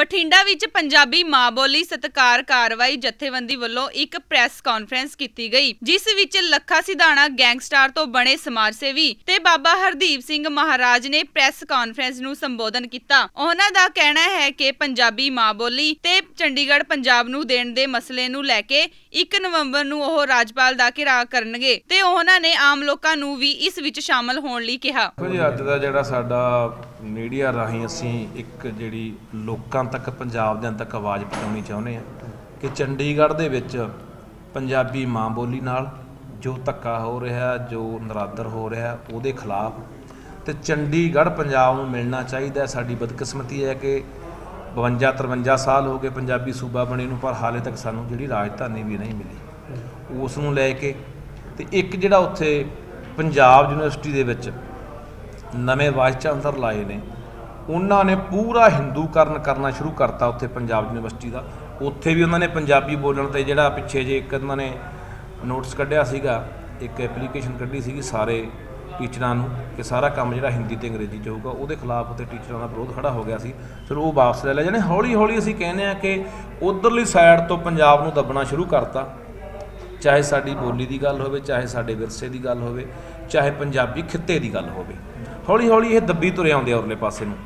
ਬਠਿੰਡਾ ਵਿੱਚ ਪੰਜਾਬੀ ਮਾਂ ਬੋਲੀ ਸਤਕਾਰ ਕਾਰਵਾਈ ਜਥੇਬੰਦੀ ਵੱਲੋਂ ਇੱਕ ਪ੍ਰੈਸ ਕਾਨਫਰੰਸ ਕੀਤੀ ਗਈ, ਜਿਸ ਵਿੱਚ ਲੱਖਾ ਸਿਧਾਣਾ ਗੈਂਗਸਟਰ ਤੋਂ ਬਣੇ ਸਮਾਜ ਸੇਵੀ ਤੇ ਬਾਬਾ ਹਰਦੀਪ ਸਿੰਘ ਮਹਾਰਾਜ ਨੇ ਪ੍ਰੈਸ ਕਾਨਫਰੰਸ ਨੂੰ ਸੰਬੋਧਨ ਕੀਤਾ। ਉਹਨਾਂ ਦਾ ਕਹਿਣਾ ਹੈ ਕਿ ਪੰਜਾਬੀ ਮਾਂ ਬੋਲੀ ਤੇ ਚੰਡੀਗੜ੍ਹ ਪੰਜਾਬ ਨੂੰ ਦੇਣ ਦੇ ਮਸਲੇ ਨੂੰ ਲੈ ਕੇ 1 ਨਵੰਬਰ ਨੂੰ ਉਹ ਰਾਜਪਾਲ ਦਾ ਘਿਰਾਅ ਕਰਨਗੇ ਤੇ ਉਹਨਾਂ ਨੇ ਆਮ ਲੋਕਾਂ ਨੂੰ ਵੀ ਇਸ ਵਿੱਚ ਸ਼ਾਮਲ ਹੋਣ ਲਈ ਕਿਹਾ। ਅੱਜ ਦਾ ਜਿਹੜਾ ਸਾਡਾ ਮੀਡੀਆ ਰਾਹੀਂ ਅਸੀਂ ਇੱਕ ਜਿਹੜੀ ਲੋਕਾਂ ਤੱਕ ਪੰਜਾਬ ਦੇ ਤੱਕ ਆਵਾਜ਼ ਪਹੁੰਚਾਉਣੀ ਚਾਹੁੰਦੇ ਆ ਕਿ ਚੰਡੀਗੜ੍ਹ ਦੇ ਵਿੱਚ ਪੰਜਾਬੀ ਮਾਂ ਬੋਲੀ ਨਾਲ ਜੋ ਧੱਕਾ ਹੋ ਰਿਹਾ ਜੋ ਨਰਾਦਰ ਹੋ ਰਿਹਾ ਉਹਦੇ ਖਿਲਾਫ ਤੇ ਚੰਡੀਗੜ੍ਹ ਪੰਜਾਬ ਨੂੰ ਮਿਲਣਾ ਚਾਹੀਦਾ। ਸਾਡੀ ਬਦਕਿਸਮਤੀ ਹੈ ਕਿ 52 53 ਸਾਲ ਹੋ ਗਏ ਪੰਜਾਬੀ ਸੂਬਾ ਬਣੇ ਨੂੰ ਪਰ ਹਾਲੇ ਤੱਕ ਸਾਨੂੰ ਜਿਹੜੀ ਰਾਜਧਾਨੀ ਵੀ ਨਹੀਂ ਮਿਲੀ ਉਸ ਨੂੰ ਲੈ ਕੇ ਤੇ ਇੱਕ ਜਿਹੜਾ ਉੱਥੇ ਪੰਜਾਬ ਯੂਨੀਵਰਸਿਟੀ ਦੇ ਵਿੱਚ ਨਵੇਂ ਵਾਈਸ ਚਾਂਸਲਰ ਲਾਏ ਨੇ। ਉਹਨਾਂ ਨੇ ਪੂਰਾ ਹਿੰਦੂਕਰਨ ਕਰਨਾ ਸ਼ੁਰੂ ਕਰਤਾ ਉੱਥੇ ਪੰਜਾਬ ਯੂਨੀਵਰਸਿਟੀ ਦਾ। ਉੱਥੇ ਵੀ ਉਹਨਾਂ ਨੇ ਪੰਜਾਬੀ ਬੋਲਣ ਤੇ ਜਿਹੜਾ ਪਿੱਛੇ ਜੇ ਇੱਕ ਉਹਨਾਂ ਨੇ ਨੋਟਿਸ ਕੱਢਿਆ ਸੀਗਾ, ਇੱਕ ਐਪਲੀਕੇਸ਼ਨ ਕੱਢੀ ਸੀਗੀ ਸਾਰੇ ਟੀਚਰਾਂ ਨੂੰ ਕਿ ਸਾਰਾ ਕੰਮ ਜਿਹੜਾ ਹਿੰਦੀ ਤੇ ਅੰਗਰੇਜ਼ੀ ਚ ਹੋਊਗਾ, ਉਹਦੇ ਖਿਲਾਫ ਉੱਥੇ ਟੀਚਰਾਂ ਦਾ ਵਿਰੋਧ ਖੜਾ ਹੋ ਗਿਆ ਸੀ। ਫਿਰ ਉਹ ਵਾਪਸ ਲੈ ਲਿਆ। ਜਾਨੇ ਹੌਲੀ ਹੌਲੀ ਅਸੀਂ ਕਹਿੰਦੇ ਆ ਕਿ ਉਧਰਲੀ ਸਾਈਡ ਤੋਂ ਪੰਜਾਬ ਨੂੰ ਦੱਬਣਾ ਸ਼ੁਰੂ ਕਰਤਾ। ਚਾਹੇ ਸਾਡੀ ਬੋਲੀ ਦੀ ਗੱਲ ਹੋਵੇ, ਚਾਹੇ ਸਾਡੇ ਵਿਰਸੇ ਦੀ ਗੱਲ ਹੋਵੇ, ਚਾਹੇ ਪੰਜਾਬੀ ਖਿੱਤੇ ਦੀ ਗੱਲ ਹੋਵੇ। ਹੌਲੀ ਹੌਲੀ ਇਹ ਦੱਬੀ ਤੁਰੇ ਆਉਂਦੇ ਆ ਉਰਲੇ ਪਾਸੇ ਨੂੰ।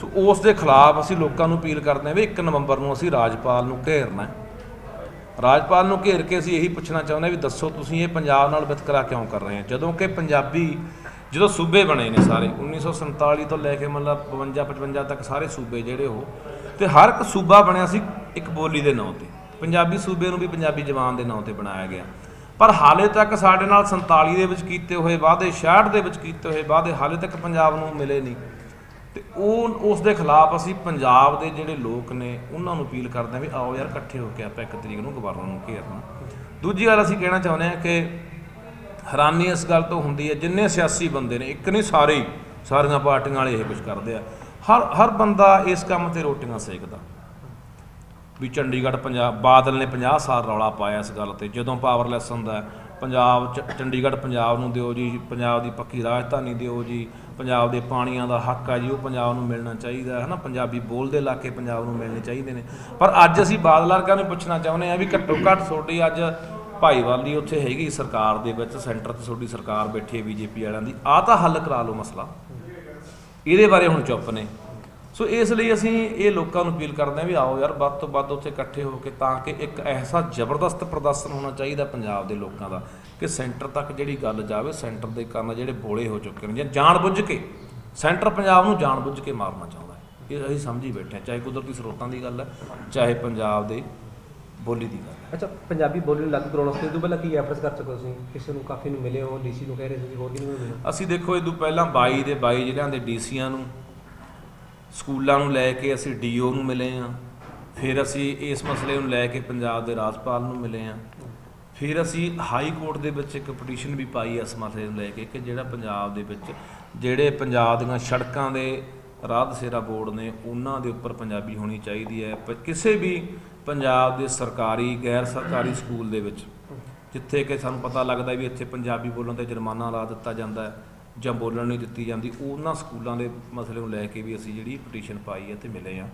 ਸੋ ਉਸ ਦੇ ਖਿਲਾਫ ਅਸੀਂ ਲੋਕਾਂ ਨੂੰ ਅਪੀਲ ਕਰਦੇ ਹਾਂ ਵੀ 1 ਨਵੰਬਰ ਨੂੰ ਅਸੀਂ ਰਾਜਪਾਲ ਨੂੰ ਘੇਰਨਾ ਹੈ। ਰਾਜਪਾਲ ਨੂੰ ਘੇਰ ਕੇ ਅਸੀਂ ਇਹੀ ਪੁੱਛਣਾ ਚਾਹੁੰਦੇ ਹਾਂ ਵੀ ਦੱਸੋ ਤੁਸੀਂ ਇਹ ਪੰਜਾਬ ਨਾਲ ਵਿਤਕਰਾ ਕਿਉਂ ਕਰ ਰਹੇ ਹੋ? ਜਦੋਂ ਕਿ ਪੰਜਾਬੀ ਜਦੋਂ ਸੂਬੇ ਬਣੇ ਨੇ ਸਾਰੇ 1947 ਤੋਂ ਲੈ ਕੇ ਮਤਲਬ 52 55 ਤੱਕ ਸਾਰੇ ਸੂਬੇ ਜਿਹੜੇ ਉਹ, ਤੇ ਹਰ ਇੱਕ ਸੂਬਾ ਬਣਿਆ ਸੀ ਇੱਕ ਬੋਲੀ ਦੇ ਨਾਂ ਤੇ। ਪੰਜਾਬੀ ਸੂਬੇ ਨੂੰ ਵੀ ਪੰਜਾਬੀ ਜ਼ਬਾਨ ਦੇ ਨਾਂ ਤੇ ਬਣਾਇਆ ਗਿਆ। ਪਰ ਹਾਲੇ ਤੱਕ ਸਾਡੇ ਨਾਲ 47 ਦੇ ਵਿੱਚ ਕੀਤੇ ਹੋਏ ਵਾਅਦੇ 66 ਦੇ ਵਿੱਚ ਕੀਤੇ ਹੋਏ ਵਾਅਦੇ ਹਾਲੇ ਤੱਕ ਪੰਜਾਬ ਨੂੰ ਮਿਲੇ ਨਹੀਂ। ਤੇ ਉਹ, ਉਸ ਦੇ ਖਿਲਾਫ ਅਸੀਂ ਪੰਜਾਬ ਦੇ ਜਿਹੜੇ ਲੋਕ ਨੇ, ਉਹਨਾਂ ਨੂੰ ਅਪੀਲ ਕਰਦੇ ਹਾਂ ਵੀ ਆਓ ਯਾਰ ਇਕੱਠੇ ਹੋ ਕੇ ਆਪਾਂ ਇੱਕ ਤਰੀਕ ਨੂੰ ਗਵਰਨਰ ਨੂੰ ਘੇਰਨਾ ਦੂਜੀ ਗੱਲ ਅਸੀਂ ਕਹਿਣਾ ਚਾਹੁੰਦੇ ਹਾਂ ਕਿ ਹੈਰਾਨੀ ਇਸ ਗੱਲ ਤੋਂ ਹੁੰਦੀ ਹੈ, ਜਿੰਨੇ ਸਿਆਸੀ ਬੰਦੇ ਨੇ, ਇੱਕ ਨਹੀਂ ਸਾਰੇ, ਸਾਰੀਆਂ ਪਾਰਟੀਆਂ ਵਾਲੇ ਇਹ ਕੁਝ ਕਰਦੇ ਆ। ਹਰ ਹਰ ਬੰਦਾ ਇਸ ਕੰਮ ਤੇ ਰੋਟੀਆਂ ਸੇਕਦਾ। ਵੀ ਚੰਡੀਗੜ੍ਹ ਪੰਜਾਬ ਬਾਦਲ ਨੇ 50 ਸਾਲ ਰੌਲਾ ਪਾਇਆ ਇਸ ਗੱਲ ਤੇ, ਜਦੋਂ ਪਾਵਰਲੈਸ ਹੁੰਦਾ ਪੰਜਾਬ ਚ ਚੰਡੀਗੜ੍ਹ ਪੰਜਾਬ ਨੂੰ ਦਿਓ ਜੀ, ਪੰਜਾਬ ਦੀ ਪੱਕੀ ਰਾਜਧਾਨੀ ਦਿਓ ਜੀ, ਪੰਜਾਬ ਦੇ ਪਾਣੀਆਂ ਦਾ ਹੱਕ ਆ ਜੀ, ਉਹ ਪੰਜਾਬ ਨੂੰ ਮਿਲਣਾ ਚਾਹੀਦਾ ਹੈ ਨਾ। ਪੰਜਾਬੀ ਬੋਲਦੇ ਇਲਾਕੇ ਪੰਜਾਬ ਨੂੰ ਮਿਲਣੇ ਚਾਹੀਦੇ ਨੇ। ਪਰ ਅੱਜ ਅਸੀਂ ਬਾਦਲ ਨੂੰ ਪੁੱਛਣਾ ਚਾਹੁੰਦੇ ਆ ਵੀ ਘੱਟੋ ਘੱਟ ਤੁਹਾਡੀ ਅੱਜ ਭਾਈਵਾਲੀ ਉੱਥੇ ਹੈਗੀ ਸਰਕਾਰ ਦੇ ਵਿੱਚ, ਸੈਂਟਰ ਤੇ ਤੁਹਾਡੀ ਸਰਕਾਰ ਬੈਠੀ ਹੈ ਬੀਜੇਪੀ ਵਾਲਿਆਂ ਦੀ। ਆਹ ਤਾਂ ਹੱਲ ਕਰਾ ਲਓ ਮਸਲਾ। ਇਹਦੇ ਬਾਰੇ ਹੁਣ ਚੁੱਪ ਨੇ। ਸੋ ਇਸ ਲਈ ਅਸੀਂ ਇਹ ਲੋਕਾਂ ਨੂੰ ਅਪੀਲ ਕਰਦੇ ਹਾਂ ਵੀ ਆਓ ਯਾਰ ਵੱਧ ਤੋਂ ਵੱਧ ਉੱਥੇ ਇਕੱਠੇ ਹੋ ਕੇ ਤਾਂ ਕਿ ਇੱਕ ਐਸਾ ਜ਼ਬਰਦਸਤ ਪ੍ਰਦਰਸ਼ਨ ਹੋਣਾ ਚਾਹੀਦਾ ਪੰਜਾਬ ਦੇ ਲੋਕਾਂ ਦਾ ਕਿ ਸੈਂਟਰ ਤੱਕ ਜਿਹੜੀ ਗੱਲ ਜਾਵੇ ਸੈਂਟਰ ਦੇ ਕੰਨ ਜਿਹੜੇ ਬੋਲੇ ਹੋ ਚੁੱਕੇ ਨੇ ਜਾਂ ਜਾਣਬੁੱਝ ਕੇ ਸੈਂਟਰ ਪੰਜਾਬ ਨੂੰ ਜਾਣਬੁੱਝ ਕੇ ਮਾਰਨਾ ਚਾਹੁੰਦਾ ਹੈ। ਇਹ ਅਸੀਂ ਸਮਝੀ ਬੈਠੇ ਹਾਂ ਚਾਹੇ ਕੁਦਰਤੀ ਸਰੋਤਾਂ ਦੀ ਗੱਲ ਹੈ ਚਾਹੇ ਪੰਜਾਬ ਦੇ ਬੋਲੀ ਦੀ ਗੱਲ ਹੈ। ਅੱਛਾ ਪੰਜਾਬੀ ਬੋਲੀ ਨੂੰ ਲਾਗੂ ਕਰਾਉਣ ਵਾਸਤੇ ਤੋਂ ਪਹਿਲਾਂ ਕੀ ਐਫਰਟਸ ਕਰ ਚੁੱਕੇ ਤੁਸੀਂ? ਕਿਸੇ ਨੂੰ ਕਾਫੀ ਨੂੰ ਮਿਲੇ ਹੋ ਡੀਸੀ ਨੂੰ ਕਹਿ ਰਹੇ ਸੀ ਹੋਰ ਕਿਹਨੂੰ ਮਿਲੇ? ਅਸੀਂ ਦੇਖੋ ਇਹ ਤੋਂ ਪਹਿਲਾਂ 22 ਦੇ 22 ਜ਼ਿਲ੍ਹਿਆਂ ਦੇ ਡੀਸੀਆਂ ਨੂੰ ਸਕੂਲਾਂ ਨੂੰ ਲੈ ਕੇ ਅਸੀਂ ਡੀਓ ਨੂੰ ਮਿਲੇ ਆ ਫਿਰ ਅਸੀਂ ਇਸ ਮਸਲੇ ਨੂੰ ਲੈ ਕੇ ਪੰਜਾਬ ਦੇ ਰਾਜਪਾਲ ਨੂੰ ਮਿਲੇ ਆ ਫਿਰ ਅਸੀਂ ਹਾਈ ਕੋਰਟ ਦੇ ਵਿੱਚ ਇੱਕ ਪਟੀਸ਼ਨ ਵੀ ਪਾਈ ਇਸ ਮਸਲੇ ਨੂੰ ਲੈ ਕੇ ਕਿ ਜਿਹੜਾ ਪੰਜਾਬ ਦੇ ਵਿੱਚ ਜਿਹੜੇ ਪੰਜਾਬ ਦੀਆਂ ਸੜਕਾਂ ਦੇ ਰਾਹ ਦਸੇਰਾ ਬੋਰਡ ਨੇ, ਉਹਨਾਂ ਦੇ ਉੱਪਰ ਪੰਜਾਬੀ ਹੋਣੀ ਚਾਹੀਦੀ ਹੈ। ਪਰ ਕਿਸੇ ਵੀ ਪੰਜਾਬ ਦੇ ਸਰਕਾਰੀ, ਗੈਰ ਸਰਕਾਰੀ ਸਕੂਲ ਦੇ ਵਿੱਚ ਜਿੱਥੇ ਕਿ ਸਾਨੂੰ ਪਤਾ ਲੱਗਦਾ ਵੀ ਇੱਥੇ ਪੰਜਾਬੀ ਬੋਲਣ ਤੇ ਜੁਰਮਾਨਾ ਲਾ ਦਿੱਤਾ ਜਾਂਦਾ ਹੈ। ਜਾਂ ਬੋਲਣ ਨਹੀਂ ਦਿੱਤੀ ਜਾਂਦੀ ਉਹਨਾਂ ਸਕੂਲਾਂ ਦੇ ਮਸਲੇ ਨੂੰ ਲੈ ਕੇ ਵੀ ਅਸੀਂ ਜਿਹੜੀ ਪਟੀਸ਼ਨ ਪਾਈ ਹੈ ਤੇ ਮਿਲੇ ਆ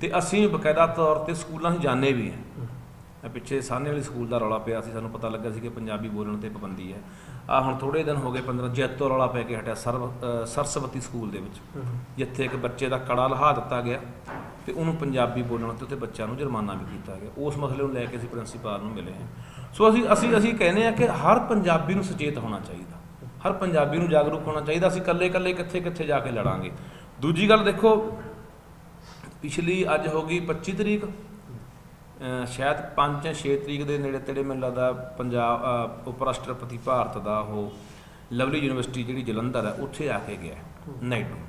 ਤੇ ਅਸੀਂ ਬਕਾਇਦਾ ਤੌਰ ਤੇ ਸਕੂਲਾਂ 'ਚ ਜਾਂਦੇ ਵੀ ਇਹ ਪਿੱਛੇ ਸਾਹਨੇ ਵਾਲੀ ਸਕੂਲ ਦਾ ਰੌਲਾ ਪਿਆ ਸੀ ਸਾਨੂੰ ਪਤਾ ਲੱਗਾ ਸੀ ਕਿ ਪੰਜਾਬੀ ਬੋਲਣ ਤੇ ਪਾਬੰਦੀ ਹੈ। ਆ ਹੁਣ ਥੋੜੇ ਦਿਨ ਹੋ ਗਏ 15 ਜੈਤੋ ਰੌਲਾ ਪੈ ਕੇ ਹਟਿਆ ਸਰਸਵਤੀ ਸਕੂਲ ਦੇ ਵਿੱਚ। ਜਿੱਥੇ ਇੱਕ ਬੱਚੇ ਦਾ ਕੜਾ ਲਹਾ ਦਿੱਤਾ ਗਿਆ ਤੇ ਉਹਨੂੰ ਪੰਜਾਬੀ ਬੋਲਣ ਤੇ ਉੱਤੇ ਬੱਚਿਆਂ ਨੂੰ ਜੁਰਮਾਨਾ ਵੀ ਕੀਤਾ ਗਿਆ। ਉਸ ਮਸਲੇ ਨੂੰ ਲੈ ਕੇ ਅਸੀਂ ਪ੍ਰਿੰਸੀਪਲ ਨੂੰ ਮਿਲੇ ਹਾਂ। ਸੋ ਅਸੀਂ ਅਸੀਂ ਅਸੀਂ ਕਹਿੰਦੇ ਆ ਕਿ ਹਰ ਪੰਜਾਬੀ ਨੂੰ ਸੁਚੇਤ ਹੋਣਾ ਚਾਹੀਦਾ। ਹਰ ਪੰਜਾਬੀ ਨੂੰ ਜਾਗਰੂਕ ਹੋਣਾ ਚਾਹੀਦਾ ਅਸੀਂ ਇਕੱਲੇ ਇਕੱਲੇ ਕਿੱਥੇ ਕਿੱਥੇ ਜਾ ਕੇ ਲੜਾਂਗੇ। ਦੂਜੀ ਗੱਲ ਦੇਖੋ, ਪਿਛਲੀ ਅੱਜ ਹੋ ਗਈ 25 ਤਰੀਕ। ਸ਼ਾਇਦ 5 ਜਾਂ 6 ਤਰੀਕ ਦੇ ਨੇੜੇ ਤੇੜੇ ਮੈਨੂੰ ਲੱਗਦਾ ਪੰਜਾਬ ਉਪ ਰਾਸ਼ਟਰਪਤੀ ਭਾਰਤ ਦਾ ਉਹ ਲਵਲੀ ਯੂਨੀਵਰਸਿਟੀ ਜਿਹੜੀ ਜਲੰਧਰ ਹੈ, ਉੱਥੇ ਆ ਕੇ ਗਿਆ ਨਾਈਡੂ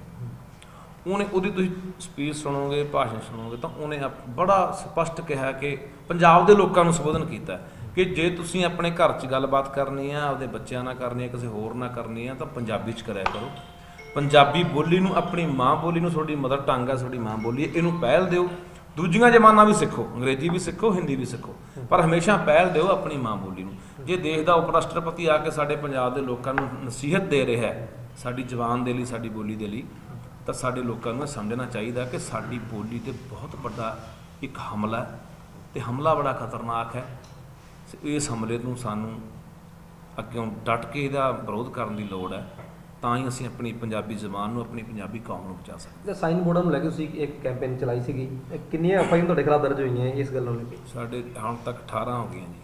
ਉਹਨੇ ਉਹਦੀ ਤੁਸੀਂ ਸਪੀਚ ਸੁਣੋਗੇ, ਭਾਸ਼ਣ ਸੁਣੋਗੇ, ਤਾਂ ਉਹਨੇ ਬੜਾ ਸਪਸ਼ਟ ਕਿਹਾ ਕਿ ਪੰਜਾਬ ਦੇ ਲੋਕਾਂ ਨੂੰ ਸੰਬੋਧਨ ਕੀਤਾ ਕਿ ਜੇ ਤੁਸੀਂ ਆਪਣੇ ਘਰ 'ਚ ਗੱਲਬਾਤ ਕਰਨੀ ਆ, ਆਪਦੇ ਬੱਚਿਆਂ ਨਾਲ ਕਰਨੀ ਆ, ਕਿਸੇ ਹੋਰ ਨਾਲ ਕਰਨੀ ਆ, ਤਾਂ ਪੰਜਾਬੀ 'ਚ ਕਰਿਆ ਕਰੋ। ਪੰਜਾਬੀ ਬੋਲੀ ਨੂੰ ਆਪਣੀ ਮਾਂ ਬੋਲੀ ਨੂੰ ਤੁਹਾਡੀ ਮਦਰ ਟੰਗ ਆ ਤੁਹਾਡੀ ਮਾਂ ਬੋਲੀ, ਇਹਨੂੰ ਪਹਿਲ ਦਿਓ। ਦੂਜੀਆਂ ਜ਼ਬਾਨਾਂ ਵੀ ਸਿੱਖੋ, ਅੰਗਰੇਜ਼ੀ ਵੀ ਸਿੱਖੋ, ਹਿੰਦੀ ਵੀ ਸਿੱਖੋ, ਪਰ ਹਮੇਸ਼ਾ ਪਹਿਲ ਦਿਓ ਆਪਣੀ ਮਾਂ ਬੋਲੀ ਨੂੰ। ਜੇ ਦੇਸ਼ ਦਾ ਉਪ ਰਾਸ਼ਟਰਪਤੀ ਆ ਕੇ ਸਾਡੇ ਪੰਜਾਬ ਦੇ ਲੋਕਾਂ ਨੂੰ ਨਸੀਹਤ ਦੇ ਰਿਹਾ ਹੈ, ਸਾਡੀ ਜ਼ਬਾਨ ਦੇ ਲਈ, ਸਾਡੀ ਬੋਲੀ ਦੇ ਲਈ, ਤਾਂ ਸਾਡੇ ਲੋਕਾਂ ਨੂੰ ਇਹ ਸਮਝਣਾ ਚਾਹੀਦਾ ਕਿ ਸਾਡੀ ਬੋਲੀ ਤੇ ਬਹੁਤ ਵੱਡਾ ਇੱਕ ਹਮਲਾ ਹੈ ਤੇ ਹਮਲਾ ਬੜਾ ਖਤਰਨਾਕ ਹੈ। ਇਸ ਹਮਲੇ ਨੂੰ ਸਾਨੂੰ ਅੱਗੋਂ ਡਟ ਕੇ ਇਹਦਾ ਵਿਰੋਧ ਕਰਨ ਦੀ ਲੋੜ ਹੈ ਤਾਂ ਹੀ ਅਸੀਂ ਆਪਣੀ ਪੰਜਾਬੀ ਜ਼ੁਬਾਨ ਨੂੰ ਆਪਣੀ ਪੰਜਾਬੀ ਕੌਮ ਨੂੰ ਬਚਾ ਸਕਦੇ ਤੇ ਸਾਈਨ ਬੋਰਡਾਂ ਨੂੰ ਲੈ ਕੇ ਤੁਸੀਂ ਇੱਕ ਕੈਂਪੇਨ ਚਲਾਈ ਸੀਗੀ। ਕਿੰਨੀਆਂ ਐਫਆਈਆਰ ਤੁਹਾਡੇ ਖਿਲਾਫ ਦਰਜ ਹੋਈਆਂ ਇਸ ਗੱਲ ਨੂੰ ਲੈ ਕੇ? ਸਾਡੇ ਹੁਣ ਤੱਕ 18 ਹੋ ਗਈਆਂ ਜੀ।